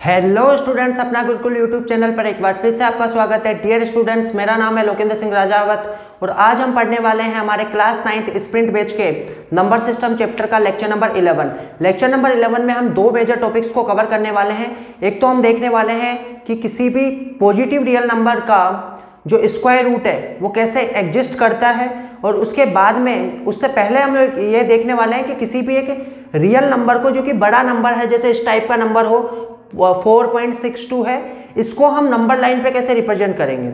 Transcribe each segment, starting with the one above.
Hello students अपना Gurukul YouTube channel पर एक बार फिर से आपका स्वागत है। डियर स्टूडेंट्स मेरा नाम है लोकेंद्र सिंह राजावत और आज हम पढ़ने वाले हैं हमारे क्लास नाइन्थ स्प्रिंट बेच के नंबर सिस्टम चैप्टर का लेक्चर नंबर 11 लेक्चर नंबर 11 में हम दो मेजर टॉपिक्स को कवर करने वाले हैं। एक तो हम देखने वाले हैं कि किसी भी पॉजिटिव रियल नंबर का जो स्क्वायर रूट है, वो कैसे एग्जिस्ट करता है और उसके बाद में, उससे पहले हम ये देखने वाले हैं कि किसी भी एक रियल नंबर को जो कि बड़ा नंबर है, जैसे इस टाइप का नंबर हो 4.62 है, इसको हम नंबर लाइन पे कैसे रिप्रेजेंट करेंगे?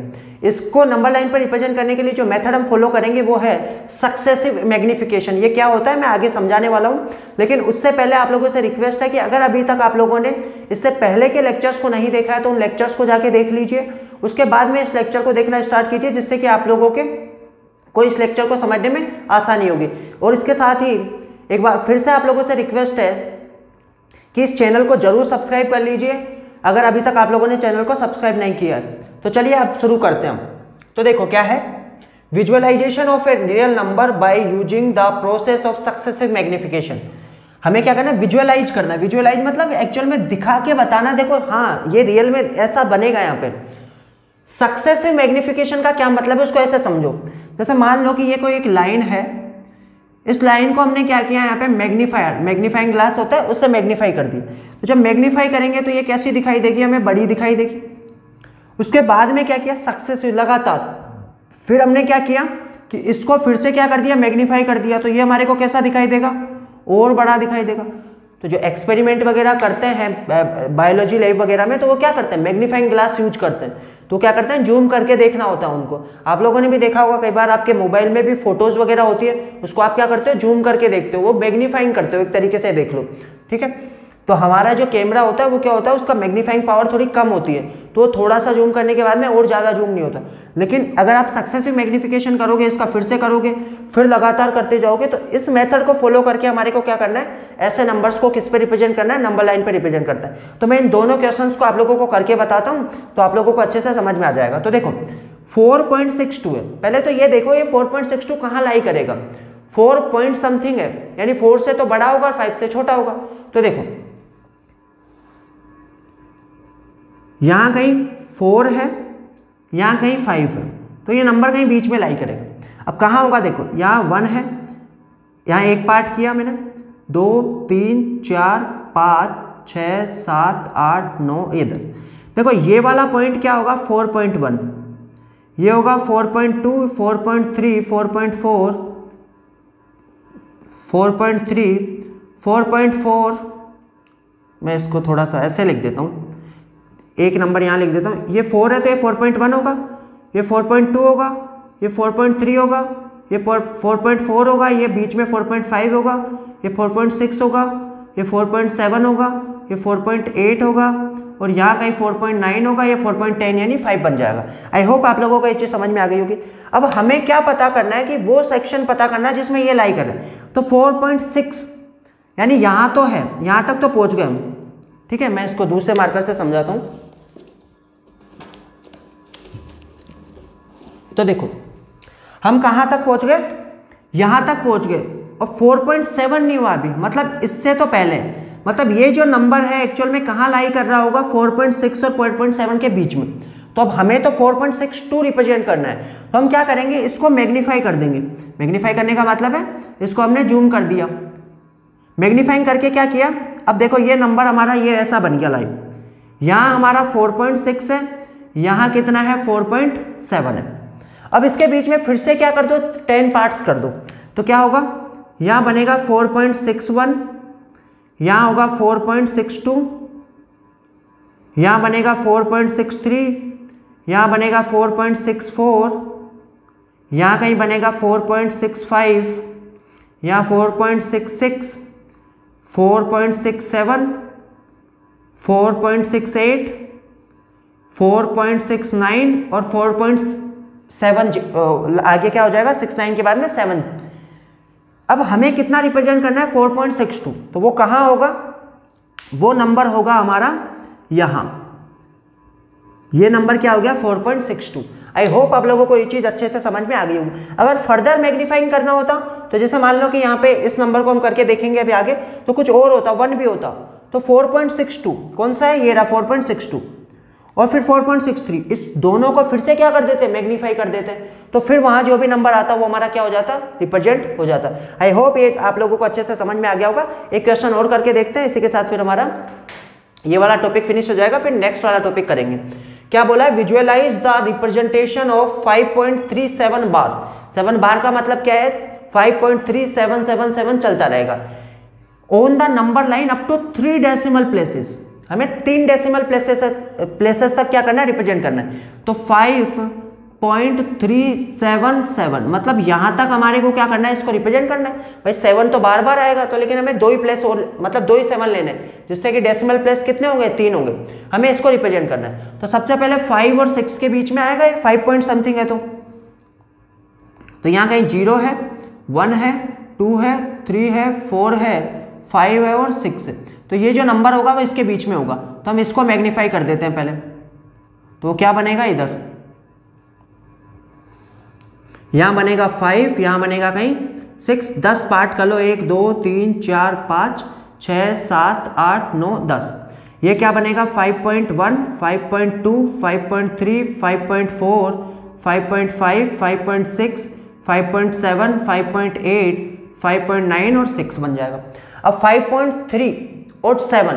इसको नंबर लाइन पर रिप्रेजेंट करने के लिए जो मेथड हम फॉलो करेंगे वो है सक्सेसिव मैग्निफिकेशन ये क्या होता है? मैं आगे समझाने वाला हूँ। लेकिन उससे पहले आप लोगों से रिक्वेस्ट है कि अगर अभी तक आप लोगों ने इससे पहले के लेक्चर्स को नहीं देखा है तो उन लेक्चर्स को जाके देख लीजिए। उसके बाद में इस लेक्चर को देखना स्टार्ट कीजिए, जिससे कि आप लोगों के कोई इस लेक्चर को समझने में आसानी होगी। और इसके साथ ही एक बार फिर से आप लोगों से रिक्वेस्ट है कि इस चैनल को ज़रूर सब्सक्राइब कर लीजिए। अगर अभी तक आप लोगों ने चैनल को सब्सक्राइब नहीं किया है तो चलिए अब शुरू करते हैं हम। तो देखो क्या है? Visualisation of a real number by using the process of successive magnification हमें क्या करना है? विजुअलाइज करना है। विजुअलाइज मतलब एक्चुअल में दिखा के बताना। देखो हाँ ये रियल में ऐसा बनेगा यहाँ पे। सक्सेसिव मैग्निफिकेशन का क्या मतलब है? उसको ऐसे समझो। जैसे मान लो कि ये कोई एक लाइन है इस लाइन को हमने क्या किया? यहाँ पे मैग्नीफायर, मैग्नीफाइंग ग्लास होता है, उससे मैग्नीफाई कर दिया तो जब मैग्नीफाई करेंगे तो ये कैसी दिखाई देगी? हमें बड़ी दिखाई देगी। उसके बाद में क्या किया? सक्सेसिव लगातार। फिर हमने क्या किया कि इसको फिर से क्या कर दिया? मैग्नीफाई कर दिया। तो ये हमारे को कैसा दिखाई देगा? और बड़ा दिखाई देगा। तो जो एक्सपेरिमेंट वगैरह करते हैं बायोलॉजी लैब वगैरह में तो वो क्या करते हैं? मैग्नीफाइंग ग्लास यूज़ करते हैं। तो क्या करते हैं? जूम करके देखना होता है उनको। आप लोगों ने भी देखा होगा, कई बार आपके मोबाइल में भी फ़ोटोज़ वगैरह होती है, उसको आप क्या करते हो? जूम करके देखते हो। वो मैग्नीफाइंग करते हो, एक तरीके से देख लो। ठीक है? तो हमारा जो कैमरा होता है, वो क्या होता है, उसका मैग्नीफाइंग पावर थोड़ी कम होती है। तो थोड़ा सा जूम करने के बाद में और ज़्यादा जूम नहीं होता। लेकिन अगर आप सक्सेसिव मैग्निफिकेशन करोगे, इसका फिर से करोगे, फिर लगातार करते जाओगे तो इस मेथड को फॉलो करके हमारे को क्या करना है, ऐसे नंबर्स को किस पे रिप्रेजेंट करना है नंबर लाइन पे रिप्रेजेंट करता है। तो मैं इन दोनों क्वेश्चन को आप लोगों को करके बताता हूँ तो आप लोगों को अच्छे से समझ में आ जाएगा। तो देखो 4.62 है। पहले तो ये देखो, ये 4.62 कहाँ लाई करेगा? 4 पॉइंट समथिंग है, यानी 4 से तो बड़ा होगा 5 से छोटा होगा। तो देखो यहाँ कहीं फोर है, यहाँ कहीं फाइव है तो ये नंबर कहीं बीच में लाई करेगा। अब कहाँ होगा देखो, यहाँ वन है, यहाँ एक पार्ट किया मैंने, दो, तीन, चार, पाँच, छ, सात, आठ, नौ, ये दस। देखो, ये वाला पॉइंट क्या होगा? फोर पॉइंट वन ये होगा four point two four point three four point four four point three four point four मैं इसको थोड़ा सा ऐसे लिख देता हूँ। एक नंबर यहाँ लिख देता हूँ ये फोर है तो ये फोर पॉइंट वन होगा ये फोर पॉइंट टू होगा ये फोर पॉइंट थ्री होगा ये फोर पॉइंट फोर होगा ये बीच में फोर पॉइंट फाइव होगा ये फोर पॉइंट सिक्स होगा ये फोर पॉइंट सेवन होगा ये फोर पॉइंट एट होगा और यहाँ कहीं फोर पॉइंट नाइन होगा ये फोर पॉइंट टेन यानी फाइव बन जाएगा आई होप आप लोगों को ये चीज़ समझ में आ गई होगी अब हमें क्या पता करना है कि वो सेक्शन पता करना है जिसमें ये लाई कर रहे हैं तो फोर पॉइंट सिक्स यानी यहाँ तो है यहाँ तक तो पहुँच गए हम ठीक है मैं इसको दूसरे मार्कर से समझाता हूँ तो देखो, हम कहाँ तक पहुँच गए? यहाँ तक पहुँच गए। और 4.7 नहीं हुआ अभी। मतलब इससे तो पहले। मतलब ये जो नंबर है एक्चुअल में कहाँ लाई कर रहा होगा? 4.6 और 4.7 के बीच में। तो अब हमें तो 4.62 रिप्रेजेंट करना है। तो हम क्या करेंगे? इसको मैग्नीफाई कर देंगे। मैग्नीफाई करने का मतलब है, इसको हमने जूम कर दिया। मैग्नीफाइंग करके क्या किया? अब देखो, ये नंबर हमारा ये ऐसा बन गया लाइव यहाँ हमारा 4.6 है। यहाँ कितना है? 4.7 है। अब इसके बीच में फिर से क्या कर दो टेन पार्ट्स कर दो तो क्या होगा यहाँ बनेगा फोर पॉइंट सिक्स वन यहाँ होगा फोर पॉइंट सिक्स टू यहाँ बनेगा फोर पॉइंट सिक्स थ्री यहाँ बनेगा फोर पॉइंट सिक्स फोर यहाँ कहीं बनेगा फोर पॉइंट सिक्स फाइव यहाँ four point six six four point six seven four point six eight four point six nine और four point seven आगे क्या हो जाएगा? सिक्स नाइन के बाद में सेवन। अब हमें कितना रिप्रेजेंट करना है? Four point six two. तो वो कहाँ होगा? वो नंबर होगा हमारा यहाँ। ये नंबर क्या हो गया? Four point six two. I hope आप लोगों को ये चीज़ अच्छे से समझ में आ गई होगी। अगर फर्दर मैग्नीफाइंग करना होता तो जैसे मान लो कि यहाँ पे इस नंबर को हम करके देखेंगे अभी आगे तो कुछ और होता, वन भी होता। तो 4.62 कौन सा है? ये रहा 4.62 और फिर 4.63 इस दोनों को फिर से क्या कर देते हैं मैग्नीफाई कर देते। हैं तो फिर वहाँ जो भी नंबर आता, वो हमारा क्या हो जाता रिप्रेजेंट हो जाता। आई होप ये आप लोगों को अच्छे से समझ में आ गया होगा। एक क्वेश्चन और करके देखते हैं, इसी के साथ फिर हमारा ये वाला टॉपिक फिनिश हो जाएगा, फिर नेक्स्ट वाला टॉपिक करेंगे। क्या बोला है? Visualise the representation of 5.37 bar 7 bar का मतलब क्या है? 5.3777 चलता रहेगा। On the number line up to three decimal places हमें तीन डेसिमल प्लेसेस प्लेसेस तक क्या करना है? रिप्रेजेंट करना है। तो five point three seven seven मतलब यहाँ तक हमारे को क्या करना है? इसको रिप्रेजेंट करना है। भाई सेवन तो बार बार आएगा तो लेकिन हमें दो ही प्लेस और मतलब दो ही सेवन लेने जिससे कि डेसिमल प्लेस कितने होंगे? तीन होंगे। हमें इसको रिप्रेजेंट करना है। तो सबसे पहले फाइव और सिक्स के बीच में आएगा फाइव पॉइंट समथिंग है तो। तो यहाँ कहीं ज़ीरो है वन है टू है थ्री है फोर है फाइव है और सिक्स है। तो ये जो नंबर होगा वो इसके बीच में होगा तो हम इसको मैग्नीफाई कर देते हैं पहले तो क्या बनेगा इधर यहाँ बनेगा फाइव यहाँ बनेगा कहीं सिक्स दस पार्ट कर लो एक दो तीन चार पाँच छ सात आठ नौ दस ये क्या बनेगा five point one five point two five point three five point four five point five five point six five point seven five point eight five point nine और सिक्स बन जाएगा अब फाइव पॉइंट थ्री और seven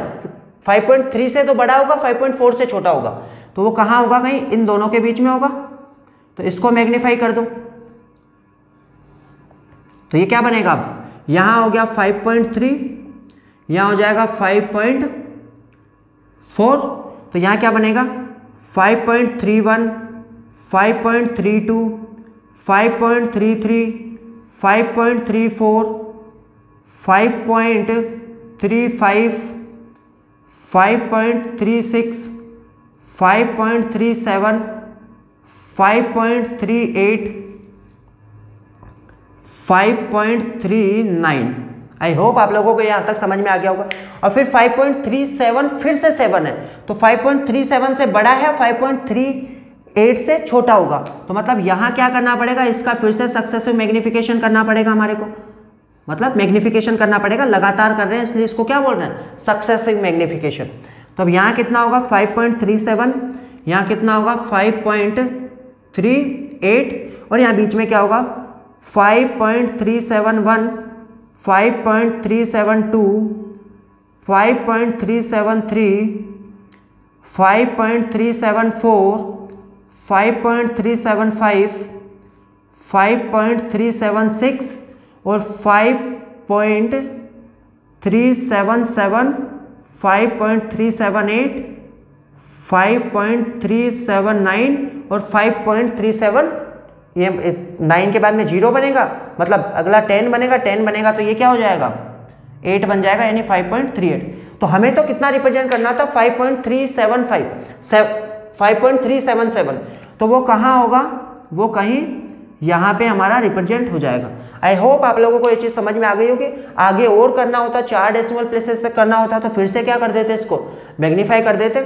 five point three से तो बड़ा होगा five point four से छोटा होगा। तो वो कहाँ होगा कहीं? इन दोनों के बीच में होगा। तो इसको मैग्नीफाई कर दो। तो ये क्या बनेगा अब? यहाँ हो गया फाइव पॉइंट थ्री यहाँ हो जाएगा फाइव पॉइंट फोर तो यहाँ क्या बनेगा? Five point three one five point three two five point three three five point three four five point six five point three seven five point three eight five point three nine I hope आप लोगों को यहाँ तक समझ में आ गया होगा। और फिर 5.37 फिर से 7 है। तो 5.37 से बड़ा है 5.38 से छोटा होगा। तो मतलब यहाँ क्या करना पड़ेगा? इसका फिर से सक्सेसिव मैग्निफिकेशन करना पड़ेगा हमारे को। मतलब मैग्निफिकेशन करना पड़ेगा, लगातार कर रहे हैं, इसलिए इसको क्या बोल रहे हैं? सक्सेसिव मैग्निफिकेशन तो अब यहाँ कितना होगा? 5.37 पॉइंट यहाँ कितना होगा? 5.38 और यहाँ बीच में क्या होगा? 5.371 5.372 5.373 5.374 5.375 5.376 और 5.377 5.378 5.379 और 5.37 ये नाइन के बाद में ज़ीरो बनेगा। मतलब अगला टेन बनेगा टेन बनेगा तो ये क्या हो जाएगा? एट बन जाएगा, यानी 5.38 तो हमें तो कितना रिप्रेजेंट करना था? 5.375 5.377 तो वो कहाँ होगा? वो कहीं यहाँ पे हमारा रिप्रेजेंट हो जाएगा। आई होप आप लोगों को ये चीज़ समझ में आ गई होगी। आगे और करना होता, चार डेसिमल प्लेसेस तक करना होता तो फिर से क्या कर देते इसको? मैग्नीफाई कर देते।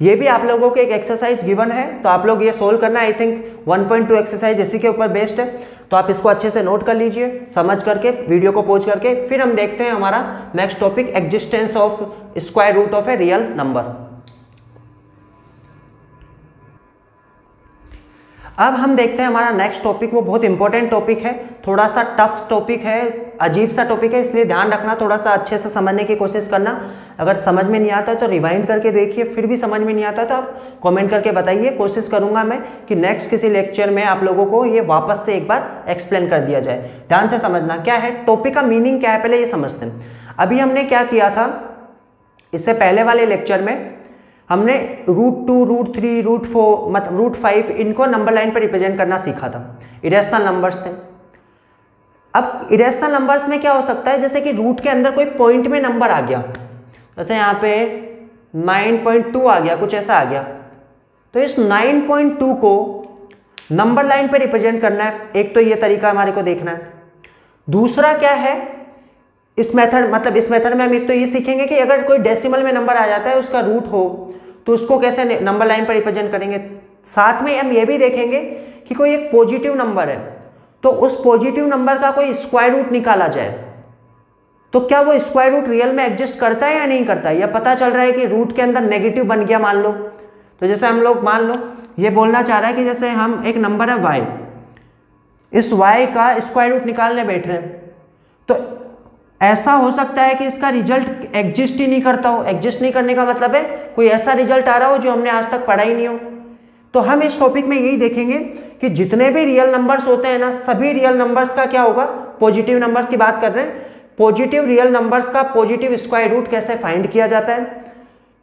ये भी आप लोगों को एक एक्सरसाइज गिवन है। तो आप लोग ये सोल्व करना आई थिंक 1.2 एक्सरसाइज इसी के ऊपर बेस्ड है। तो आप इसको अच्छे से नोट कर लीजिए, समझ करके वीडियो को पोज करके, फिर हम देखते हैं हमारा next topic existence of square root of a real number अब हम देखते हैं हमारा नेक्स्ट टॉपिक वो बहुत इंपॉर्टेंट टॉपिक है। थोड़ा सा टफ टॉपिक है, अजीब सा टॉपिक है, इसलिए ध्यान रखना, थोड़ा सा अच्छे से समझने की कोशिश करना। अगर समझ में नहीं आता तो रिवाइंड करके देखिए, फिर भी समझ में नहीं आता तो आप कमेंट करके बताइए। कोशिश करूँगा मैं कि नेक्स्ट किसी लेक्चर में आप लोगों को ये वापस से एक बार एक्सप्लेन कर दिया जाए। ध्यान से समझना, क्या है? टॉपिक का मीनिंग क्या है? पहले ये समझते हैं। अभी हमने क्या किया था? इससे पहले वाले लेक्चर में हमने root two root three root four मतलब रूट फाइव इनको नंबर लाइन पर रिप्रेजेंट करना सीखा था। इरेशनल नंबर्स थे। अब इरेशनल नंबर्स में क्या हो सकता है? जैसे कि रूट के अंदर कोई पॉइंट में नंबर आ गया। जैसे यहाँ पे 9.2 आ गया, कुछ ऐसा आ गया। तो इस 9.2 को नंबर लाइन पे रिप्रेजेंट करना है। एक तो ये तरीका हमारे को देखना है। दूसरा क्या है? इस मेथड मतलब इस मेथड में हम एक तो ये सीखेंगे कि अगर कोई डेसिमल में नंबर आ जाता है, उसका रूट हो तो उसको कैसे नंबर लाइन पर रिप्रेजेंट करेंगे? साथ में हम ये भी देखेंगे कि कोई एक पॉजिटिव नंबर है तो उस पॉजिटिव नंबर का कोई स्क्वायर रूट निकाला जाए तो क्या वो स्क्वायर रूट रियल में एग्जिस्ट करता है या नहीं करता है? या पता चल रहा है कि रूट के अंदर नेगेटिव बन गया, मान लो। तो जैसे हम लोग, मान लो, ये बोलना चाह रहा है कि जैसे हम एक नंबर है वाई इस वाई का स्क्वायर रूट निकालने बैठ रहे हैं तो ऐसा हो सकता है कि इसका रिज़ल्ट एग्जिस्ट ही नहीं करता हो। एग्जिस्ट नहीं करने का मतलब है कोई ऐसा रिज़ल्ट आ रहा हो जो हमने आज तक पढ़ा ही नहीं हो। तो हम इस टॉपिक में यही देखेंगे कि जितने भी रियल नंबर्स होते हैं ना, सभी रियल नंबर्स का क्या होगा? पॉजिटिव नंबर्स की बात कर रहे हैं। पॉजिटिव रियल नंबर्स का पॉजिटिव स्क्वायर रूट कैसे फाइंड किया जाता है?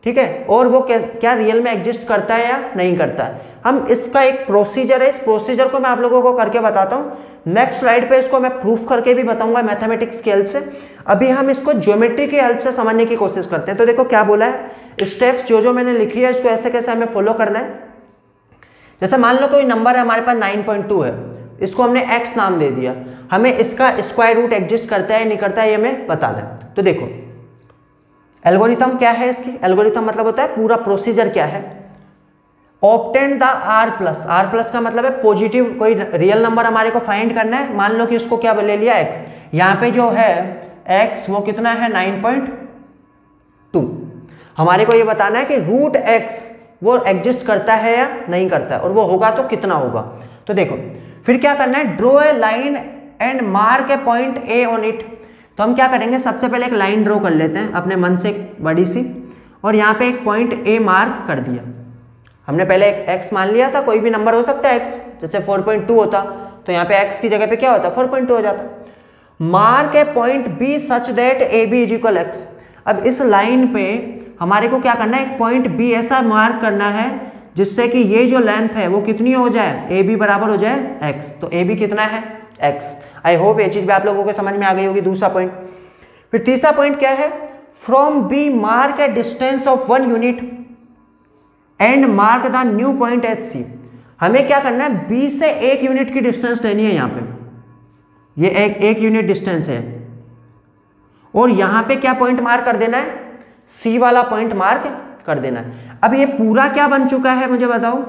ठीक है? और वो क्या रियल में एग्जिस्ट करता है या नहीं करता है? हम इसका एक प्रोसीजर है। इस प्रोसीजर को मैं आप लोगों को करके बताता हूँ। नेक्स्ट स्लाइड पे इसको मैं प्रूफ करके भी बताऊँगा मैथमेटिक्स की हेल्प से। अभी हम इसको ज्योमेट्री की हेल्प से समझने की कोशिश करते हैं। तो देखो क्या बोला है? स्टेप्स जो जो मैंने लिखी है, इसको ऐसे कैसे हमें फॉलो करना है? जैसे मान लो कोई नंबर है, हमारे पास 9.2 है। इसको हमने x नाम दे दिया। हमें इसका स्क्वायर रूट एग्जिस्ट करता है नहीं करता है, ये हमें बताना है। तो देखो एल्गोरिथम क्या है इसकी? एल्गोरिथम मतलब होता है पूरा प्रोसीजर क्या है? Obtain the R plus R plus का मतलब है पॉजिटिव कोई रियल नंबर हमारे को फाइंड करना है। मान लो कि उसको क्या ले लिया एक्स यहाँ पे जो है एक्स वो कितना है? नाइन पॉइंट टू हमारे को ये बताना है कि रूट एक्स वो एग्जिस्ट करता है या नहीं करता है? और वो होगा तो कितना होगा? तो देखो, फिर क्या करना है? Draw a line and mark a point A on it तो हम क्या करेंगे? सबसे पहले एक लाइन ड्रॉ कर लेते हैं अपने मन से बड़ी सी। और यहाँ पे एक पॉइंट ए मार्क कर दिया। हमने पहले एक एक्स मान लिया था, कोई भी नंबर हो सकता है एक्स जैसे 4.2 होता तो यहाँ पे एक्स की जगह पे क्या होता 4.2 हो जाता। Mark a point B such that A B is equal X अब इस लाइन पे हमारे को क्या करना है, एक पॉइंट बी ऐसा मार्क करना है, जिससे कि ये जो लेंथ है, वो कितनी हो जाए ए बी बराबर हो जाए एक्स तो ए बी कितना है एक्स आई होप ये चीज़ भी आप लोगों को समझ में आ गई होगी, दूसरा पॉइंट फिर तीसरा पॉइंट क्या है from B mark a distance of one unit and mark the new point H C. हमें क्या करना है? बी से एक यूनिट की डिस्टेंस लेनी है यहाँ पे। ये एक एक यूनिट डिस्टेंस है। और यहाँ पे क्या पॉइंट मार्क कर देना है? सी वाला पॉइंट मार्क कर देना है। अब ये पूरा क्या बन चुका है? मुझे बताओ।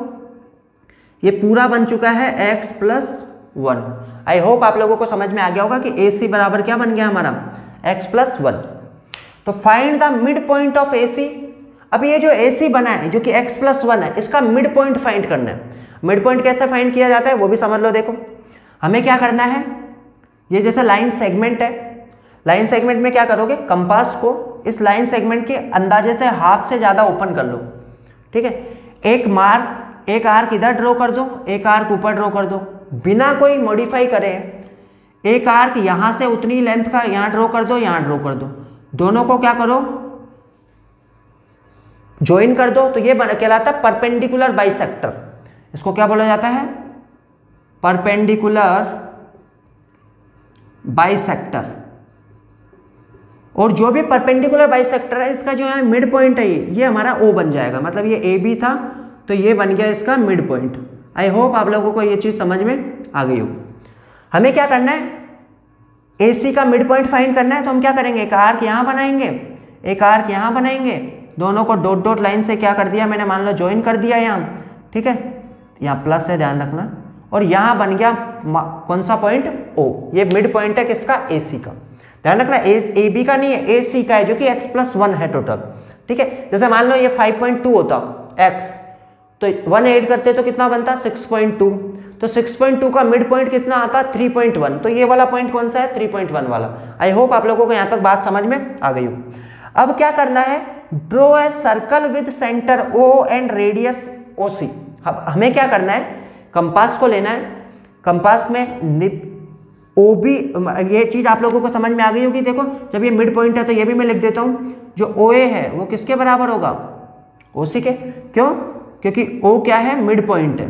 ये पूरा बन चुका है x plus one I hope आप लोगों को समझ में आ गया होगा कि ए सी बराबर क्या बन गया हमारा? x प्लस वन तो find the mid point of A C अब ये जो ए सी बना है, जो कि x प्लस वन है, इसका मिड पॉइंट फाइंड करना है। मिड पॉइंट कैसे फाइंड किया जाता है, वो भी समझ लो देखो। हमें क्या करना है? ये जैसे लाइन सेगमेंट है लाइन सेगमेंट में क्या करोगे? कंपास को इस लाइन सेगमेंट के अंदाजे से हाफ़ से ज़्यादा ओपन कर लो। ठीक है? एक मार्क, एक आर्क इधर ड्रॉ कर दो, एक आर्क ऊपर ड्रॉ कर दो। बिना कोई मॉडिफाई करे, एक आर्क यहाँ से उतनी लेंथ का यहाँ ड्रॉ कर दो, यहाँ ड्रॉ कर दो। दोनों को क्या करो? ज्वाइन कर दो तो ये कहलाता है परपेंडिकुलर बाइसेक्टर इसको क्या बोला जाता है? परपेंडिकुलर बाइसेक्टर और जो भी परपेंडिकुलर बाइसेक्टर है, इसका जो है मिड पॉइंट है ये ये हमारा ओ बन जाएगा. मतलब ये ए बी था तो ये बन गया इसका मिड पॉइंट आई होप आप लोगों को ये चीज़ समझ में आ गई हो हमें क्या करना है? ए सी का मिड पॉइंट फाइंड करना है तो हम क्या करेंगे? एक आर्क यहाँ बनाएँगे, एक आर्क यहाँ बनाएँगे दोनों को डॉट डॉट लाइन से क्या कर दिया? मैंने मान लो ज्वाइन कर दिया यहाँ। ठीक है? यहाँ प्लस है, ध्यान रखना। और यहाँ बन गया कौन सा पॉइंट ओ ये मिड पॉइंट है किसका? ए सी का। ध्यान रखना ए बी का नहीं है ए सी का है, जो कि एक्स प्लस वन है टोटल ठीक है? जैसे मान लो ये फाइव पॉइंट टू होता एक्स तो वन एड करते तो कितना बनता? सिक्स पॉइंट टू तो सिक्स पॉइंट टू का मिड पॉइंट कितना आता? थ्री पॉइंट वन तो ये वाला पॉइंट कौन सा है? थ्री पॉइंट वन वाला। आई होप आप लोगों को यहाँ तक बात समझ में आ गई हो। अब क्या करना है? Draw a circle with centre O and radius O C अब हमें क्या करना है? कंपास को लेना है। कंपास में ओ बी ये चीज़ आप लोगों को समझ में आ गई होगी, देखो, जब ये मिड पॉइंट है तो ये भी मैं लिख देता हूँ। जो ओ ए है, वो किसके बराबर होगा? ओ सी के। क्यों? क्योंकि ओ क्या है? मिड पॉइंट है।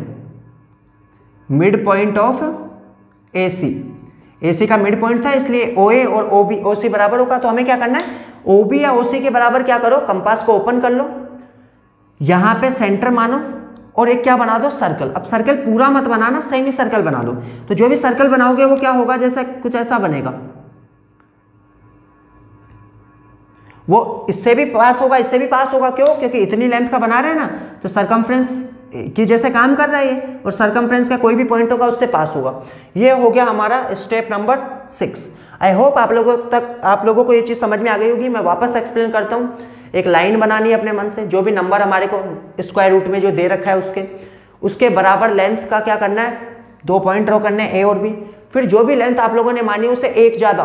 Mid point of A C A C का मिड पॉइंट था, इसलिए ओ ए और ओ बी ओ सी बराबर होगा तो हमें क्या करना है? ओ बी या ओ सी के बराबर क्या करो? कंपास को ओपन कर लो। यहाँ पे सेंटर मानो और एक क्या बना दो? सर्कल अब सर्कल पूरा मत बनाना सेमी सर्कल बना लो। तो जो भी सर्कल बनाओगे, वो क्या होगा? जैसे कुछ ऐसा बनेगा। वो इससे भी पास होगा, इससे भी पास होगा। क्यों? क्योंकि इतनी लेंथ का बना रहे हैं ना तो सरकमफ्रेंस की जैसे काम कर रहा है और सरकमफ्रेंस का कोई भी पॉइंट होगा, उससे पास होगा। ये हो गया हमारा step number six I hope आप लोगों तक, आप लोगों को ये चीज़ समझ में आ गई होगी। मैं वापस एक्सप्लेन करता हूँ। एक लाइन बनानी है अपने मन से। जो भी नंबर हमारे को स्क्वायर रूट में जो दे रखा है उसके उसके बराबर लेंथ का क्या करना है? दो पॉइंट ड्रॉ करने हैं ए और बी फिर जो भी लेंथ आप लोगों ने मानी उसे एक ज़्यादा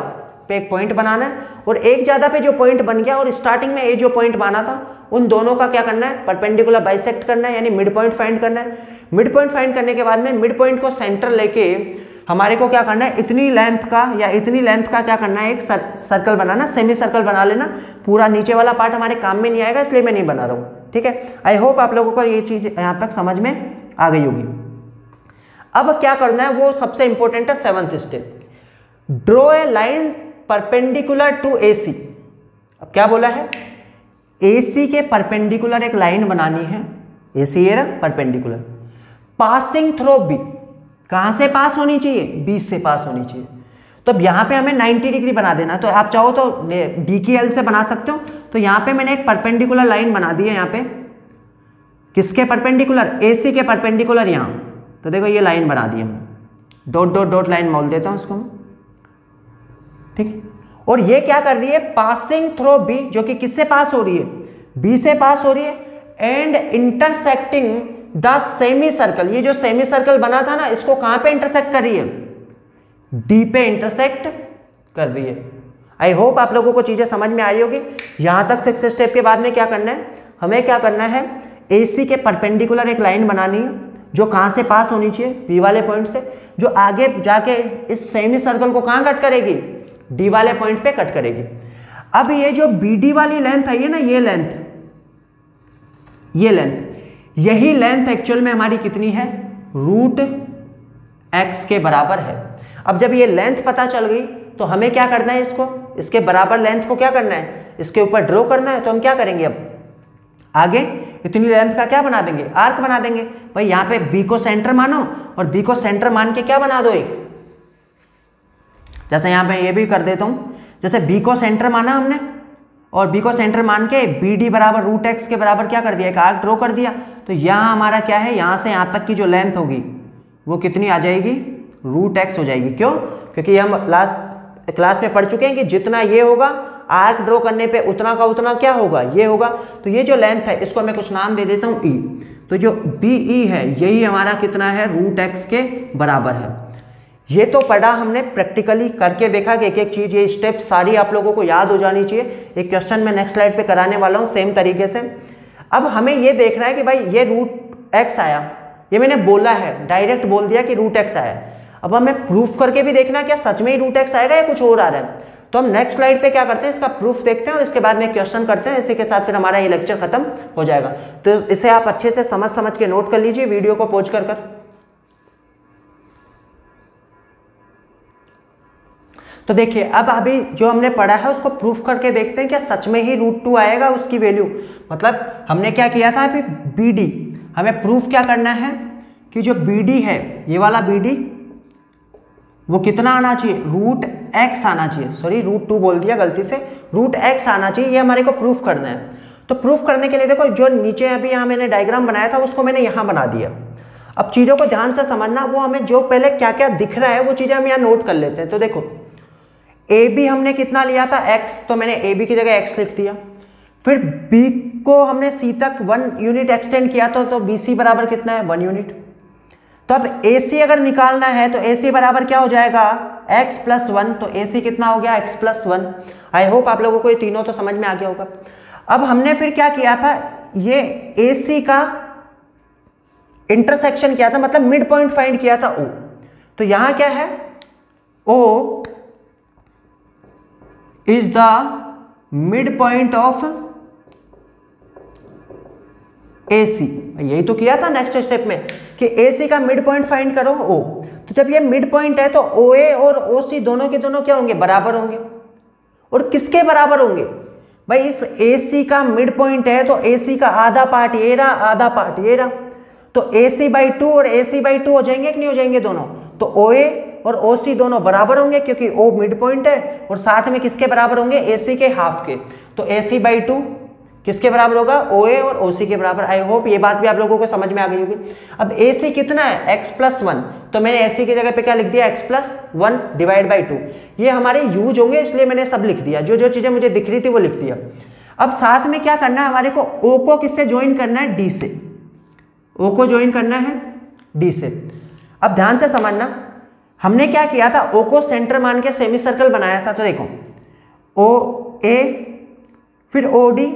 पे एक पॉइंट बनाना है। और एक ज़्यादा पे जो पॉइंट बन गया, और स्टार्टिंग में ए जो पॉइंट माना था, उन दोनों का क्या करना है? परपेंडिकुलर बाइसेक्ट करना है, यानी मिड पॉइंट फाइंड करना है। मिड पॉइंट फाइंड करने के बाद में मिड पॉइंट को सेंटर लेके हमारे को क्या करना है? इतनी लेंथ का या इतनी लेंथ का क्या करना है? एक सर, सर्कल बनाना सेमी सर्कल बना लेना। पूरा नीचे वाला पार्ट हमारे काम में नहीं आएगा इसलिए मैं नहीं बना रहा हूँ। ठीक है? आई होप आप लोगों को ये चीज़ यहाँ तक समझ में आ गई होगी। अब क्या करना है? वो सबसे इंपॉर्टेंट है seventh step draw a line perpendicular to A C अब क्या बोला है? ए सी के परपेंडिकुलर एक लाइन बनानी है। A C perpendicular passing through B कहाँ से पास होनी चाहिए? बीस से पास होनी चाहिए। तो अब यहाँ पे हमें 90 डिग्री बना देना तो आप चाहो तो डी की एल से बना सकते हो। तो यहाँ पे मैंने एक परपेंडिकुलर लाइन बना दी है यहाँ पे। किसके परपेंडिकुलर? ए सी के परपेंडिकुलर यहाँ। तो देखो ये लाइन बना दी हमने। डॉट डॉट डॉट लाइन मोल देता हूँ उसको मैं। ठीक और ये क्या कर रही है? पासिंग थ्रो बी जो कि किससे पास हो रही है? बी से पास हो रही है। And intersecting the semi circle ये जो सेमी सर्कल बना था ना, इसको कहाँ पे इंटरसेक्ट कर रही है? डी पे इंटरसेक्ट कर रही है। आई होप आप लोगों को चीज़ें समझ में आ रही होगी। यहाँ तक सिक्स स्टेप के बाद में क्या करना है? हमें क्या करना है? एसी के परपेंडिकुलर एक लाइन बनानी है, जो कहाँ से पास होनी चाहिए? बी वाले पॉइंट से, जो आगे जाके इस सेमी सर्कल को कहाँ कट करेगी? डी वाले पॉइंट पे कट करेगी। अब ये जो बी डी वाली लेंथ है, ये ना, ये लेंथ ये लेंथ यही लेंथ एक्चुअल में हमारी कितनी है? रूट एक्स के बराबर है। अब जब ये लेंथ पता चल गई तो हमें क्या करना है इसको? इसके बराबर लेंथ को क्या करना है? इसके ऊपर ड्रॉ करना है तो हम क्या करेंगे अब? आगे इतनी लेंथ का क्या बना देंगे? आर्क बना देंगे। भाई, यहाँ पे बी को सेंटर मानो और बी को सेंटर मान के क्या बना दो एक? जैसे यहाँ पे ये भी कर देता हूँ। जैसे बी को सेंटर माना हमने और बी को सेंटर मान के बी डी बराबर रूट एक्स के बराबर क्या कर दिया? एक आर्क ड्रॉ कर दिया। तो यहाँ हमारा क्या है? यहाँ से यहाँ तक की जो लेंथ होगी, वो कितनी आ जाएगी? रूट एक्स हो जाएगी। क्यों? क्योंकि हम लास्ट क्लास में पढ़ चुके हैं कि जितना ये होगा, आर्क ड्रॉ करने पे उतना का उतना क्या होगा? ये होगा। तो ये जो लेंथ है, इसको मैं कुछ नाम दे देता हूँ ई e। तो जो बी ई e है, यही हमारा कितना है? रूट एक्स के बराबर है। ये तो पढ़ा हमने प्रैक्टिकली करके देखा कि एक एक चीज़, ये स्टेप सारी आप लोगों को याद हो जानी चाहिए। एक क्वेश्चन मैं नेक्स्ट स्लाइड पे कराने वाला हूँ सेम तरीके से। अब हमें ये देखना है कि भाई ये रूट एक्स आया। ये मैंने बोला है डायरेक्ट बोल दिया कि रूट एक्स आया। अब हमें प्रूफ करके भी देखना क्या सच में ही रूट एक्स आएगा या कुछ और आ रहा है। तो हम नेक्स्ट स्लाइड पे क्या करते हैं, इसका प्रूफ देखते हैं और इसके बाद में क्वेश्चन करते हैं। इसी के साथ फिर हमारा ये लेक्चर खत्म हो जाएगा। तो इसे आप अच्छे से समझ समझ के नोट कर लीजिए वीडियो को पोच कर कर तो देखिए, अब अभी जो हमने पढ़ा है, उसको प्रूफ करके देखते हैं क्या सच में ही रूट टू आएगा उसकी वैल्यू मतलब हमने क्या किया था अभी? बी डी हमें प्रूफ क्या करना है कि जो बी डी है, ये वाला बी डी वो कितना आना चाहिए? रूट एक्स आना चाहिए। सॉरी रूट टू बोल दिया गलती से। रूट एक्स आना चाहिए, ये हमारे को प्रूफ करना है। तो प्रूफ करने के लिए देखो, जो नीचे अभी यहाँ मैंने डायग्राम बनाया था, उसको मैंने यहाँ बना दिया। अब चीज़ों को ध्यान से समझना, वो हमें जो पहले क्या क्या दिख रहा है, वो चीज़ें हम यहाँ नोट कर लेते हैं। तो देखो ए बी हमने कितना लिया था? एक्स तो मैंने ए बी की जगह एक्स लिख दिया। फिर बी को हमने सी तक वन यूनिट एक्सटेंड किया तो, तो बी सी बराबर कितना है? वन यूनिट तो अब ए सी अगर निकालना है तो ए सी बराबर क्या हो जाएगा? एक्स प्लस वन तो ए सी कितना हो गया? X plus one I hope आप लोगों को ये तीनों तो समझ में आ गया होगा। अब हमने फिर क्या किया था? ये ए सी का इंटरसेक्शन किया था मतलब मिड पॉइंट फाइंड किया था ओ तो यहाँ क्या है? ओ is the midpoint of AC यही तो किया था नेक्स्ट स्टेप में कि AC का मिड पॉइंट फाइंड करो, O. तो जब ये मिड पॉइंट है तो OA और OC दोनों के दोनों क्या होंगे? बराबर होंगे। और किसके बराबर होंगे? भाई, इस AC का मिड पॉइंट है तो AC का आधा पार्ट ये रहा, आधा पार्ट ये रहा। तो AC बाई टू और AC बाई टू हो जाएँगे कि नहीं हो जाएँगे दोनों? तो OA और ओ सी दोनों बराबर होंगे क्योंकि ओ मिड पॉइंट है और साथ में किसके बराबर होंगे? ए सी के हाफ़ के। तो ए सी बाई टू किसके बराबर होगा? ओ ए और ओ सी के बराबर। आई होप ये बात भी आप लोगों को समझ में आ गई होगी। अब ए सी कितना है? एक्स प्लस वन तो मैंने ऐसी की जगह पे क्या लिख दिया? X plus one divide by two ये हमारे यूज़ होंगे, इसलिए मैंने सब लिख दिया। जो जो चीज़ें मुझे दिख रही थी वो लिख दिया। अब साथ में क्या करना है हमारे को? ओ को किससे ज्वाइन करना है? डी से। ओ को ज्वाइन करना है डी से। अब ध्यान से समझना। हमने क्या किया था? ओ को सेंटर मान के सेमी सर्कल बनाया था तो देखो। ओ, ए, फिर ओ, डी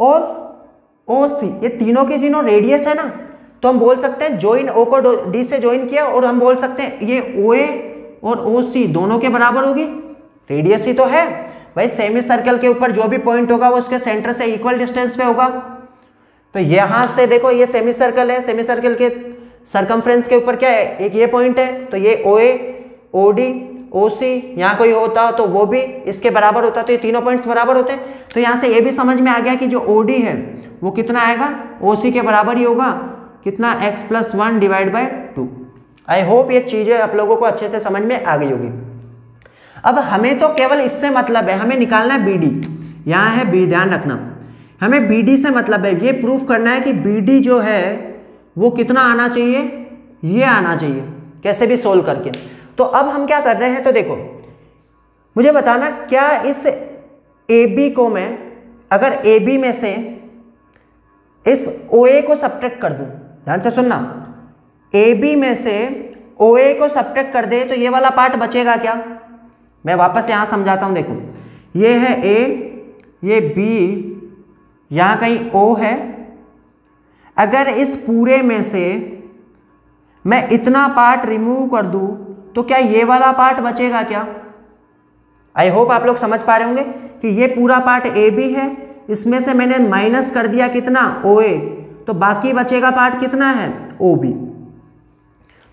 और ओ, सी। ये तीनों के तीनों रेडियस है ना? तो हम बोल सकते हैं ज्वाइन ओ को डी से ज्वाइन किया और हम बोल सकते हैं ये ओ, ए और ओ, सी दोनों के बराबर होगी। रेडियस ही तो है। भाई सेमी सर्कल के ऊपर जो भी पॉइंट होगा, वो उसके सेंटर से इक्वल डिस्टेंस पे होगा। तो यहाँ से देखो, ये सेमी सर्कल है। सेमी सर्कल के सरकमफ्रेंस के ऊपर क्या है? एक ये पॉइंट है तो ये ओ ए ओ डी ओ सी यहाँ कोई होता तो वो भी इसके बराबर होता तो ये तीनों पॉइंट्स बराबर होते। तो यहाँ से ये भी समझ में आ गया कि जो ओ डी है, वो कितना आएगा? ओ सी के बराबर ही होगा। कितना? X plus one divide by two I hope ये चीज़ें आप लोगों को अच्छे से समझ में आ गई होगी। अब हमें तो केवल इससे मतलब है, हमें निकालना है बी डी यहाँ है बी ध्यान रखना। हमें बी डी से मतलब है, ये प्रूफ करना है कि बी डी जो है वो कितना आना चाहिए? ये आना चाहिए। कैसे भी सोल्व करके। तो अब हम क्या कर रहे हैं? तो देखो, मुझे बताना क्या इस ए बी को मैं, अगर ए बी में से इस ओ ए को सब्ट्रैक्ट कर दूँ, ध्यान से सुनना। ए बी में से ओ ए को सब्ट्रैक्ट कर दे तो ये वाला पार्ट बचेगा क्या? मैं वापस यहाँ समझाता हूँ, देखो। ये है ए ये बी यहाँ कहीं ओ है अगर इस पूरे में से मैं इतना पार्ट रिमूव कर दूँ तो क्या ये वाला पार्ट बचेगा क्या? आई होप आप लोग समझ पा रहे होंगे कि ये पूरा पार्ट ए बी है। इसमें से मैंने माइनस कर दिया कितना? ओ ए तो बाकी बचेगा पार्ट कितना है? ओ बी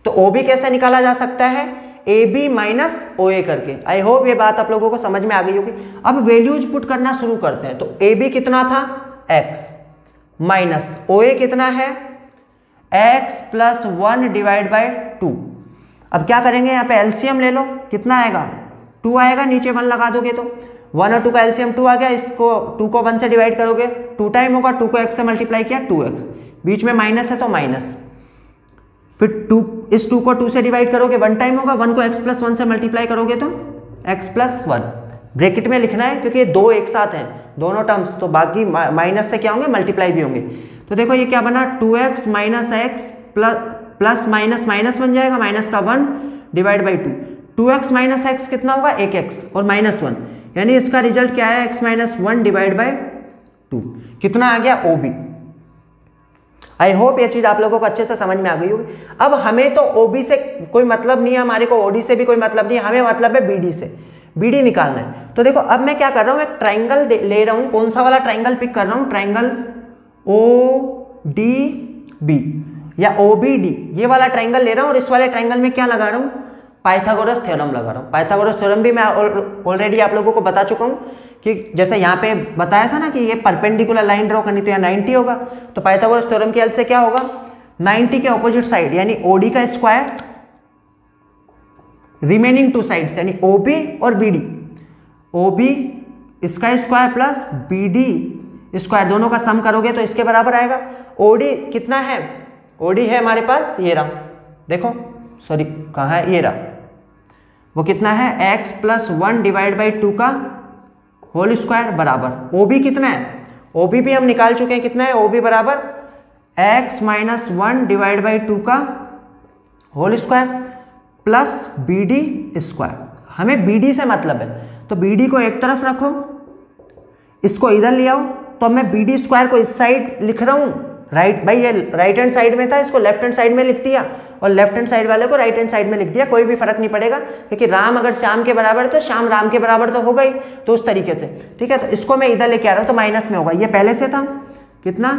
तो ओ बी कैसे निकाला जा सकता है? ए बी माइनस ओ ए करके। आई होप ये बात आप लोगों को समझ में आ गई होगी। अब वैल्यूज़ पुट करना शुरू करते हैं। तो ए बी कितना था? एक्स माइनस ओ ए कितना है? X plus one divide by two अब क्या करेंगे यहाँ पे? एलसीएम ले लो। कितना आएगा? टू आएगा, नीचे वन लगा दोगे तो। वन और टू का एलसीएम टू आ गया, इसको टू को वन से डिवाइड करोगे। टू टाइम होगा टू को एक्स से मल्टीप्लाई किया टू एक्स बीच में माइनस है तो माइनस फिर टू इस टू को टू से डिवाइड करोगे वन टाइम होगा वन को एक्स प्लस वन से मल्टीप्लाई करोगे तो एक्स प्लस वन ब्रेकेट में लिखना है, क्योंकि दो एक साथ हैं। दोनों टर्म्स तो बाकी माइनस से क्या होंगे? मल्टीप्लाई भी होंगे। तो देखो ये क्या बना? Two X minus X plus plus minus minus बन जाएगा। माइनस का one divide by two two X minus X कितना होगा? एक एक्स और माइनस वन यानी इसका रिज़ल्ट क्या है? X minus one divide by two कितना आ गया? ओ बी आई होप ये चीज़ आप लोगों को अच्छे से समझ में आ गई होगी। अब हमें तो ओ बी से कोई मतलब नहीं है, हमारे को ओ डी से भी कोई मतलब नहीं है। हमें मतलब है बी डी से। बी डी निकालना है। तो देखो, अब मैं क्या कर रहा हूँ, एक ट्राइंगल ले रहा हूँ, कौन सा वाला ट्राइंगल पिक कर रहा हूँ? ट्राइंगल ओ डी बी या ओ बी डी ये वाला ट्राइंगल ले रहा हूँ और इस वाले ट्राइंगल में क्या लगा रहा हूँ? पाइथागोरस थ्योरम लगा रहा हूँ। पाइथागोरस थ्योरम भी मैं ऑलरेडी आप लोगों को बता चुका हूँ कि जैसे यहाँ पे बताया था ना कि ये परपेंडिकुलर लाइन ड्रॉ करनी तो यहाँ 90 होगा। तो पाइथागोरस थ्योरम की हेल्प से क्या होगा? 90 के ऑपोजिट साइड यानी O D square remaining two sides यानी ओ बी और बी डी ओ बी इसका square plus B D square दोनों का सम करोगे तो इसके बराबर आएगा। ओडी कितना है? ओडी है हमारे पास ये रहा। देखो सॉरी कहाँ है? ये रहा। वो कितना है? X plus one divide by two का होल स्क्वायर बराबर। ओ बी कितना है? ओ बी भी हम निकाल चुके हैं। कितना है? ओ बी बराबर। X minus one divide by two का whole square plus B D square. हमें बी डी से मतलब है। तो बी डी को एक तरफ़ रखो, इसको इधर ले आओ। तो मैं बी डी स्क्वायर को इस साइड लिख रहा हूँ। राइट भाई ये राइट हैंड साइड में था, इसको लेफ़्ट हैंड साइड में लिख दिया। और लेफ़्ट हैंड साइड वाले को राइट हैंड साइड में लिख दिया, कोई भी फ़र्क नहीं पड़ेगा। क्योंकि राम अगर श्याम के बराबर है तो श्याम राम के बराबर तो होगा ही तो उस तरीके से। ठीक है तो इसको मैं इधर लेके आ रहा हूँ तो माइनस में होगा। ये पहले से था। कितना?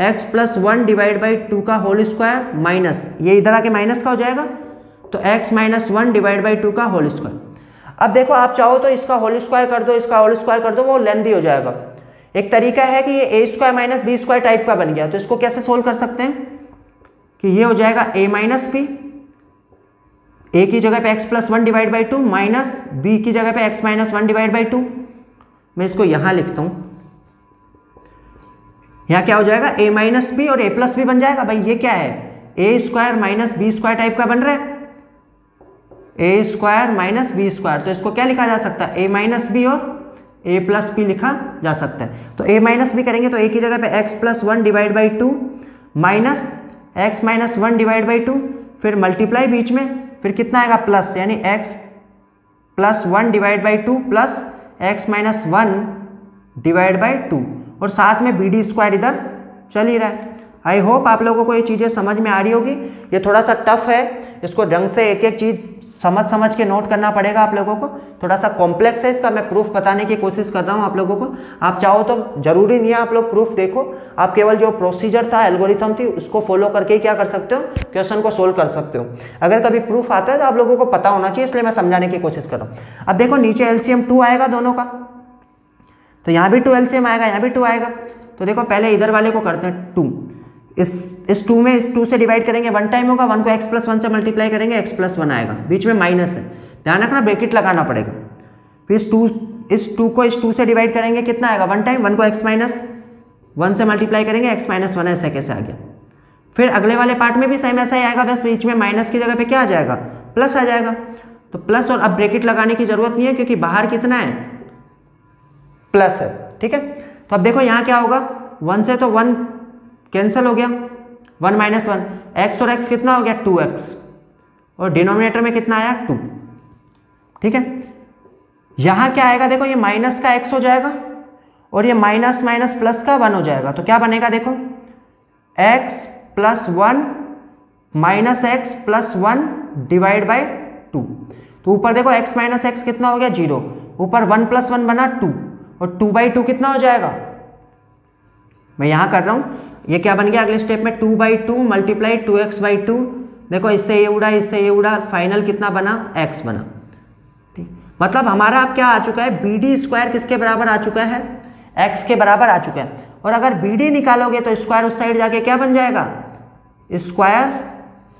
X plus one divide by two का होल स्क्वायर माइनस ये इधर आके माइनस का हो जाएगा। तो X minus one divide by two का होल स्क्वायर अब देखो, आप चाहो तो इसका होल स्क्वायर कर दो, इसका होल स्क्वायर कर दो, वो लेंदी हो जाएगा। एक तरीका है कि ये A square minus B square type का बन गया तो इसको कैसे सोल्व कर सकते हैं? कि ये हो जाएगा ए माइनस बी ए की जगह पे X plus one divide by two minus B की जगह पे X minus one divide by two मैं इसको यहाँ लिखता हूँ। यहाँ क्या हो जाएगा? ए माइनस बी और ए प्लस बी बन जाएगा। भाई, ये क्या है? A square minus B square type का बन रहा है। A square minus B square तो इसको क्या लिखा जा सकता है? ए माइनस बी और ए प्लस बी लिखा जा सकता है। तो ए माइनस बी करेंगे तो ए की जगह पे X plus one divide by two minus X minus one divide by two फिर मल्टीप्लाई बीच में, फिर कितना आएगा? प्लस यानी X plus one divide by two plus X minus one divide by two और साथ में बी डी स्क्वायर इधर चल ही रहा है। आई होप आप लोगों को ये चीज़ें समझ में आ रही होगी। ये थोड़ा सा टफ है। इसको ढंग से एक एक चीज़ समझ समझ के नोट करना पड़ेगा आप लोगों को। थोड़ा सा कॉम्प्लेक्स है इसका, मैं प्रूफ बताने की कोशिश कर रहा हूँ आप लोगों को। आप चाहो तो ज़रूरी नहीं है आप लोग प्रूफ देखो। आप केवल जो प्रोसीजर था एल्गोरिथम थी, उसको फॉलो करके क्या कर सकते हो? क्वेश्चन को सोल्व कर सकते हो। अगर कभी प्रूफ आता है तो आप लोगों को पता होना चाहिए, इसलिए मैं समझाने की कोशिश कर रहा हूँ। अब देखो, नीचे एलसीएम टू आएगा दोनों का। तो यहाँ भी टू एलसीएम आएगा, यहाँ भी टू आएगा। तो देखो, पहले इधर वाले को करते हैं टू इस इस टू में, इस टू से डिवाइड करेंगे वन टाइम होगा वन को एक्स प्लस वन से मल्टीप्लाई करेंगे एक्स प्लस वन आएगा। बीच में माइनस है। ध्यान रखना ब्रेकेट लगाना पड़ेगा। फिर इस टू इस टू को इस टू से डिवाइड करेंगे, कितना आएगा? वन टाइम वन को एक्स माइनस वन से मल्टीप्लाई करेंगे एक्स माइनस वन ऐसे कैसे आ गया। फिर अगले वाले पार्ट में भी सेम ऐसा ही आएगा, बस बीच में माइनस की जगह पे क्या आ जाएगा? प्लस आ जाएगा। तो प्लस और अब ब्रेकेट लगाने की ज़रूरत नहीं है, क्योंकि बाहर कितना है? प्लस है। ठीक है? तो अब देखो यहाँ क्या होगा। वन से तो वन कैंसिल हो गया। वन माइनस वन, एक्स और एक्स कितना हो गया? To x. और डिनोमिनेटर में कितना आया? टू। ठीक है? यहाँ क्या आएगा? देखो, ये माइनस का एक्स हो जाएगा और ये माइनस माइनस प्लस का वन हो जाएगा। तो क्या बनेगा देखो? X plus one minus X plus one divide by two. तो ऊपर देखो, एक्स माइनस एक्स कितना हो गया? ज़ीरो। ऊपर वन प्लस वन बना टू और टू बाई टू कितना हो जाएगा? मैं यहाँ कर रहा हूँ। ये क्या बन गया अगले स्टेप में? Two by two multiply two X by two देखो, इससे ये उड़ा, इससे ये उड़ा फाइनल कितना बना? एक्स बना। ठीक? मतलब हमारा अब क्या आ चुका है? बी डी स्क्वायर किसके बराबर आ चुका है? एक्स के बराबर आ चुका है। और अगर बी डी निकालोगे तो स्क्वायर उस साइड जाके क्या बन जाएगा? स्क्वायर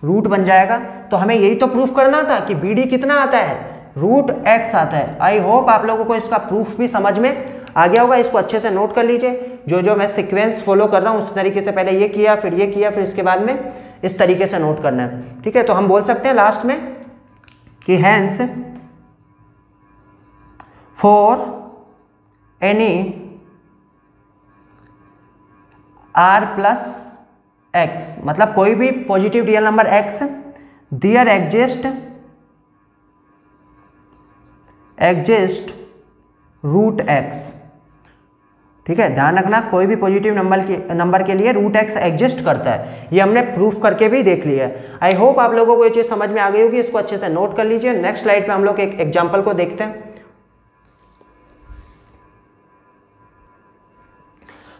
रूट बन जाएगा। तो हमें यही तो प्रूफ करना था कि बी डी कितना आता है? रूट एक्स आता है। आई होप आप लोगों को इसका प्रूफ भी समझ में आ गया होगा। इसको अच्छे से नोट कर लीजिए। जो जो मैं सिक्वेंस फॉलो कर रहा हूँ, उस तरीके से पहले ये किया, फिर ये किया, फिर इसके बाद में इस तरीके से नोट करना है। ठीक है? तो हम बोल सकते हैं लास्ट में कि hence for any R plus X मतलब कोई भी positive real number X there exist exist root X ठीक है? ध्यान रखना, कोई भी पॉजिटिव नंबर के नंबर के लिए रूट एक्स एग्जिस्ट करता है। ये हमने प्रूफ करके भी देख लिया है। आई होप आप लोगों को ये चीज़ समझ में आ गई होगी, इसको अच्छे से नोट कर लीजिए। नेक्स्ट स्लाइड पे हम लोग एक एग्ज़ाम्पल को देखते हैं।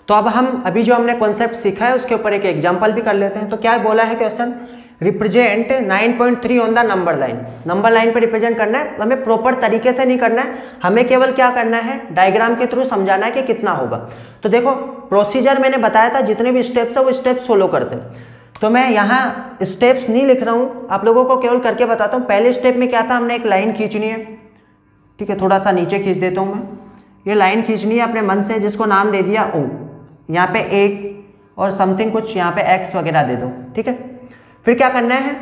तो अब हम, अभी जो हमने कॉन्सेप्ट सीखा है, उसके ऊपर एक एग्ज़ाम्पल भी कर लेते हैं। तो क्या बोला है question represent 9.3 on the number line number line पे रिप्रेजेंट करना है, हमें प्रॉपर तरीके से नहीं करना है, हमें केवल क्या करना है डायग्राम के थ्रू समझाना है कि कितना होगा। तो देखो प्रोसीजर मैंने बताया था, जितने भी स्टेप्स है, वो स्टेप्स फॉलो करते हैं। तो मैं यहाँ स्टेप्स नहीं लिख रहा हूँ, आप लोगों को केवल करके बताता हूँ। पहले स्टेप में क्या था, हमने एक लाइन खींचनी है। ठीक है, थोड़ा सा नीचे खींच देता हूँ मैं। ये लाइन खींचनी है अपने मन से, जिसको नाम दे दिया ओ यहाँ पे एक और समथिंग कुछ यहाँ पे एक्स वगैरह दे दो। ठीक है? फिर क्या करना है?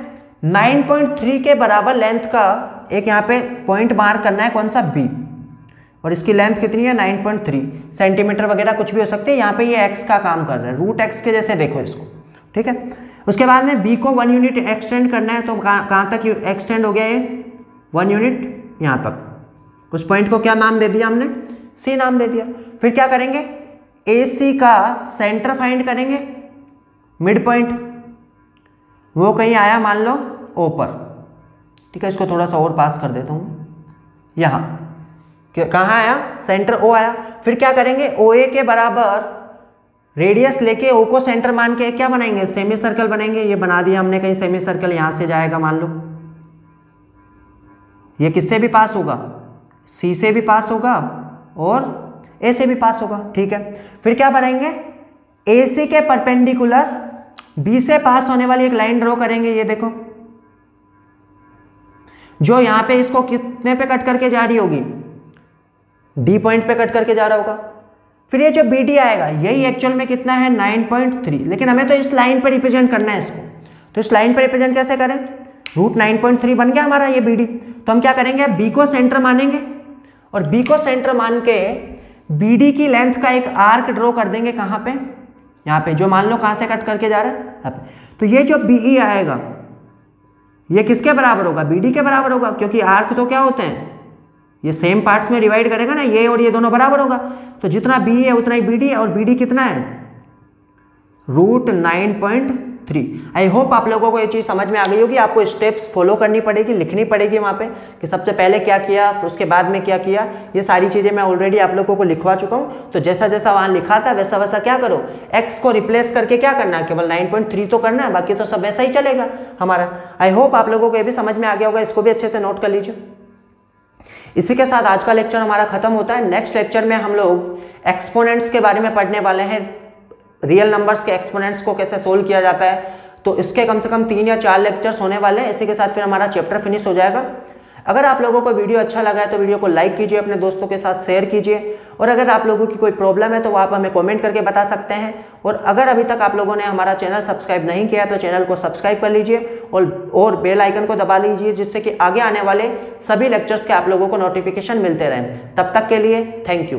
9.3 के बराबर लेंथ का एक यहाँ पे पॉइंट मार्क करना है कौन सा? बी और इसकी लेंथ कितनी है? 9.3 सेंटीमीटर वगैरह कुछ भी हो सकती है। यहाँ पे ये एक्स का काम कर रहा है। रूट एक्स के जैसे देखो इसको। ठीक है? उसके बाद में बी को वन यूनिट एक्सटेंड करना है। तो कहाँ तक एक्सटेंड हो गया ये? वन यूनिट यहाँ तक। उस पॉइंट को क्या नाम दे दिया हमने? सी नाम दे दिया। फिर क्या करेंगे? ए सी का सेंटर फाइंड करेंगे। मिड पॉइंट वो कहीं आया, मान लो ओ पर ठीक है, इसको थोड़ा सा और पास कर देता हूँ यहाँ। कहाँ आया? सेंटर ओ आया। फिर क्या करेंगे? ओ ए के बराबर रेडियस लेके ओ को सेंटर मान के क्या बनाएँगे? सेमी सर्कल बनेंगे ये बना दिया हमने, कहीं सेमी सर्कल यहाँ से जाएगा, मान लो। ये किससे भी पास होगा? सी से भी पास होगा और ए से भी पास होगा। ठीक है। फिर क्या बनाएँगे? ए सी के परपेंडिकुलर बी से पास होने वाली एक लाइन ड्रॉ करेंगे, ये देखो। जो यहाँ पे इसको कितने पे कट करके जा रही होगी? डी पॉइंट पे कट करके जा रहा होगा। फिर ये जो बी डी आएगा, यही एक्चुअल में कितना है? 9.3 लेकिन हमें तो इस लाइन पर रिप्रेजेंट करना है इसको। तो इस लाइन पर रिप्रेजेंट कैसे करें? रूट नाइन पॉइंट थ्री बन गया हमारा ये बी डी तो हम क्या करेंगे? बी को सेंटर मानेंगे। और बी को सेंटर मान के बी डी की लेंथ का एक आर्क ड्रॉ कर देंगे कहाँ पे? यहाँ पे जो मान लो कहाँ से कट करके जा रहा है, यहाँ पे। तो ये जो बी ई आएगा, ये किसके बराबर होगा? बी डी के बराबर होगा, क्योंकि आर्क तो क्या होते हैं? ये सेम पार्ट्स में डिवाइड करेगा ना, ये और ये दोनों बराबर होगा। तो जितना बी है, उतना ही बी डी है, और बी डी कितना है? Root nine point three I hope आप लोगों को ये चीज़ समझ में आ गई होगी। आपको स्टेप्स फॉलो करनी पड़ेगी, लिखनी पड़ेगी वहाँ पे कि सबसे पहले क्या किया, उसके बाद में क्या किया। ये सारी चीज़ें मैं ऑलरेडी आप लोगों को लिखवा चुका हूँ। तो जैसा जैसा वहाँ लिखा था, वैसा वैसा क्या करो? एक्स को रिप्लेस करके क्या करना है? केवल नाइन तो करना है, बाकी तो सब वैसा ही चलेगा हमारा। आई होप आप लोगों को ये भी समझ में आ गया होगा, इसको भी अच्छे से नोट कर लीजिए। इसी के साथ आज का लेक्चर हमारा खत्म होता है। नेक्स्ट लेक्चर में हम लोग एक्सपोनेंट्स के बारे में पढ़ने वाले हैं। रियल नंबर्स के एक्सपोनेंट्स को कैसे सोल्व किया जाता है? तो इसके कम से कम तीन या चार लेक्चर्स होने वाले हैं। इसी के साथ फिर हमारा चैप्टर फिनिश हो जाएगा। अगर आप लोगों को वीडियो अच्छा लगा है तो वीडियो को लाइक कीजिए, अपने दोस्तों के साथ शेयर कीजिए। और अगर आप लोगों की कोई प्रॉब्लम है तो आप हमें कमेंट करके बता सकते हैं। और अगर अभी तक आप लोगों ने हमारा चैनल सब्सक्राइब नहीं किया तो चैनल को सब्सक्राइब कर लीजिए। और और बेल आइकन को दबा लीजिए, जिससे कि आगे आने वाले सभी लेक्चर्स के आप लोगों को नोटिफिकेशन मिलते रहें। तब तक के लिए थैंक यू